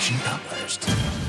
she published.